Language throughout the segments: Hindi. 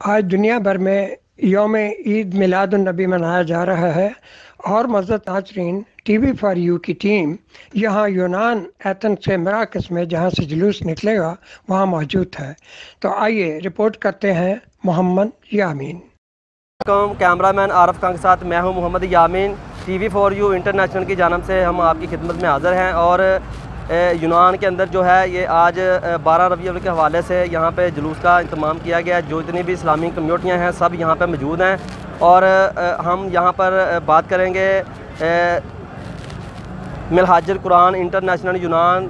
आज दुनिया भर में योम ईद मिलादुलनबी मनाया जा रहा है और मज़द नाजरीन टी वी फॉर यू की टीम यहाँ यूनान एथन से मराकस में जहाँ से जुलूस निकलेगा, वहाँ मौजूद है। तो आइए रिपोर्ट करते हैं मोहम्मद यामीन। कैमरामैन आरफ खान के साथ मैं हूँ Mohammad Yamin. T V for you international की जानब से हम आपकी खिदमत में हाज़िर हैं और यूनान के अंदर जो है, ये आज बारह रबी के हवाले से यहाँ पे जुलूस का इंतमाम किया गया है। जो जितनी भी इस्लामी कम्यूनिटियाँ हैं, सब यहाँ पे मौजूद हैं। और हम यहाँ पर बात करेंगे मिलहाजर कुरान इंटरनेशनल यूनान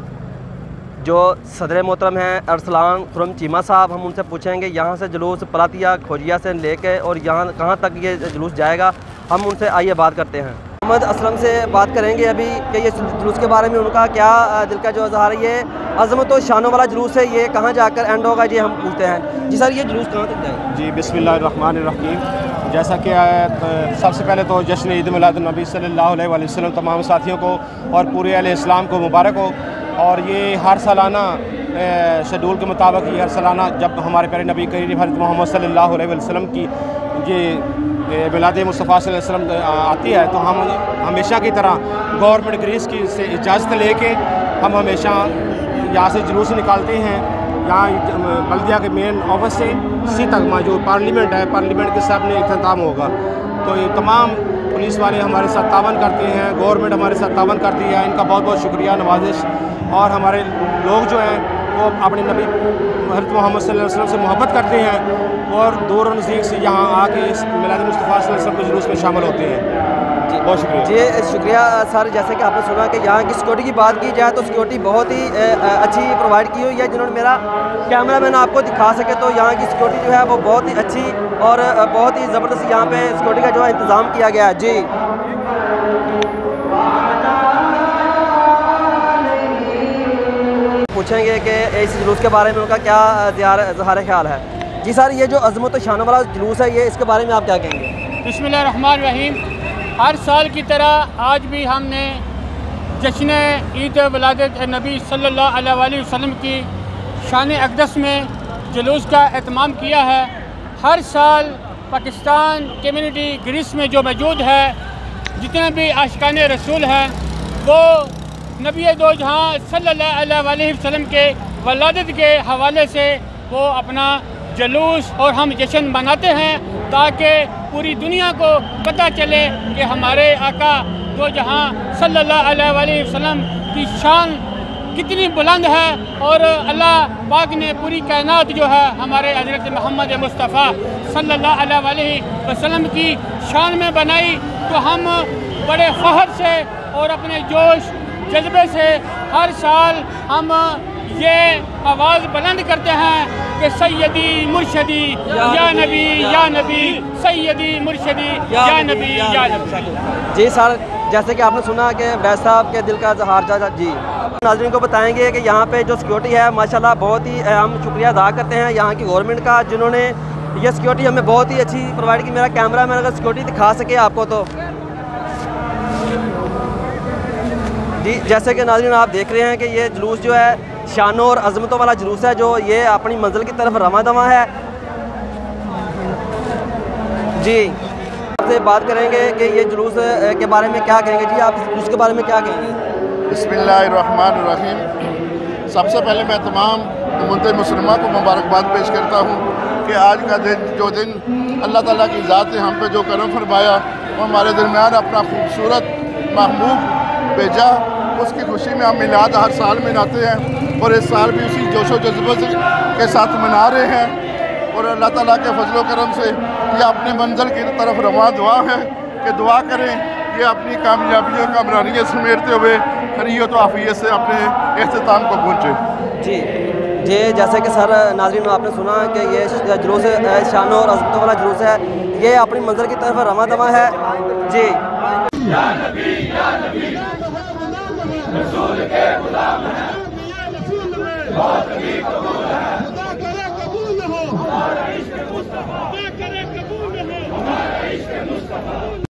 जो सदर मोहतरम हैं, अरसलान खुरम चीमा साहब, हम उनसे पूछेंगे, यहाँ से जुलूस पलातिया खोजिया से लेके और यहाँ कहाँ तक ये जुलूस जाएगा, हम उनसे आइए बात करते हैं। मोहम्मद असलम से बात करेंगे अभी कि ये जुलूस के बारे में उनका क्या दिल का जो इजहार है, ये अजमत और शानों वाला जुलूस है, ये कहाँ जाकर एंड होगा, जी हम पूछते हैं। जी सर, ये जुलूस कहाँ तक जाएगा जी, बिस्मिल्लाहिर्रहमानिर्रहीम। जैसा कि सबसे पहले तो जश्न ईद मिलादुलनबी सल्लल्लाहु अलैहि वसल्लम तमाम साथियों को और पूरे अल इस्लाम को मुबारक हो। और ये हर सालाना शेड्यूल के मुताबिक ये हर सालाना जब हमारे प्यारे नबी करीम हज़रत मोहम्मद सल्लल्लाहु अलैहि की ये मिलाद मुस्तफ़ा वसल्लम आती है तो हम हमेशा की तरह गवर्नमेंट ग्रीस की से इजाज़त लेके हम हमेशा यहाँ से जुलूस निकालते हैं। यहाँ बल्दिया के मेन ऑफ़िस से सी तक जो पार्लियामेंट है पार्लियामेंट के सामने अख्ताम होगा। तो ये तमाम पुलिस वाले हमारे साथ तावन करते हैं, गवर्नमेंट हमारे साथ तावन करती है। इनका बहुत बहुत शुक्रिया नवाजिश। और हमारे लोग जो हैं वो अपने नबी हरत मोहम्मद वसल्लम से मोहब्बत करते हैं और दूर नज़दीक से यहाँ आके इस मिलाद मुस्तफ़ा के जुलूस में शामिल होते हैं। जी बहुत शुक्रिया। जी शुक्रिया सर। जैसे कि आपने सुना कि यहाँ की सिक्योरिटी की बात की जाए तो सिक्योरिटी बहुत ही अच्छी प्रोवाइड की हुई है जिन्होंने मेरा कैमरा मैन आपको दिखा सके तो यहाँ की सिक्योरिटी जो है वो बहुत ही अच्छी और बहुत ही ज़बरदस्त यहाँ पे सिक्योरिटी का जो है इंतज़ाम किया गया है। जी। पूछेंगे कि इस जुलूस के बारे में उनका क्या इजहार ख्याल है। जी सर, ये जो अजमत शान वाला जुलूस है, ये इसके बारे में आप क्या कहेंगे? बसमान रहीम हर साल की तरह आज भी हमने जश्न ईद वलाद नबी सल्लल्लाहु वसम की शान अकदस में जुलूस का अहतमाम किया है। हर साल पाकिस्तान कम्यूनिटी ग्रीस में जो मौजूद है, जितने भी आशकान रसूल हैं, वो नबी दो जहाँ अलैहि के वलादत के हवाले से वो अपना जलूस और हम जश्न मनाते हैं ताकि पूरी दुनिया को पता चले कि हमारे आका दो जहाँ सल्लल्लाहु अलैहि वसल्लम की शान कितनी बुलंद है और अल्लाह पाक ने पूरी कायनात जो है हमारे हज़रत मोहम्मद मुस्तफ़ा सल्लल्लाहु अलैहि वसल्लम की शान में बनाई। तो हम बड़े फ़हर से और अपने जोश जज्बे से हर साल हम ये आवाज़ बुलंद करते हैं कि सैयदी मुर्शदी या नबी या नबी। सैयदी मुर्शदी या नबी या नबी। जी सर जैसे कि आपने सुना कि बैस साहब के दिल का इजहार जा जी नाजरन को बताएँगे कि यहाँ पे जो सिक्योरिटी है माशाल्लाह बहुत ही हम शुक्रिया अदा करते हैं यहाँ की गवर्नमेंट का जिन्होंने ये सिक्योरिटी हमें बहुत ही अच्छी प्रोवाइड की। मेरा कैमरा मैन अगर सिक्योरिटी दिखा सके आपको तो। जी, जैसे कि नाजरीन आप देख रहे हैं कि ये जुलूस जो है, शानों और अजमतों वाला जुलूस है, जो ये अपनी मंजिल की तरफ़ रवा दवा है। जी, आपसे बात करेंगे कि ये जुलूस के बारे में क्या कहेंगे? जी, आप जुलूस के बारे में क्या कहेंगे? बसमीम सबसे पहले मैं तमाम उमत मुसलमान को मुबारकबाद पेश करता हूँ कि आज का दिन, जो दिन अल्लाह ताला की ज़ात ने हम पे जो करम फरमाया, वो हमारे दरमियान अपना खूबसूरत, महबूब भेजा उसकी खुशी में हम मिलाद हर साल मनाते हैं और इस साल भी उसी जोशो जज्बे के साथ मना रहे हैं। और अल्लाह ताला के फजलो करम से ये अपने मंजिल की तरफ़ रवा दुआ है कि दुआ करें ये अपनी कामयाबियों कामरानियाँ समेटते हुए खरीत तो आफियत से अपने अख्ताम को पहुँचे जी जी जैसे कि सर नाजरीन आपने सुना कि ये जुलूस शान और अजमतों वाला जुलूस है ये अपनी मंजिल की तरफ़ रवा दवा है। जी। या नबी, या नबी। रसूल के गुलाम हैं बहुत ही कबूल है खुदा करे कबूल हो हमारा इश्क मुस्तफ़ा करे कबूल हो हमारा इश्क मुस्तफ़ा।